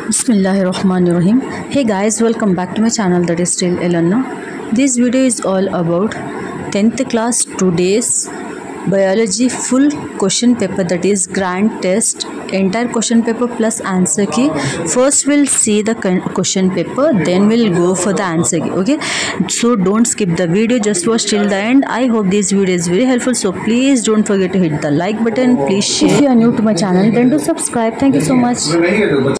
बसमिल्ल Rahim hey guys welcome back to my channel that is still एलन्ना this video is all about tenth class today's biology full question paper that is grand test entire question paper plus answer key first will see the question paper then will go for the answer key okay so don't skip the video just watch till the end I hope this video is very helpful so please don't forget to hit the like button please share new to my channel then to subscribe thank you so much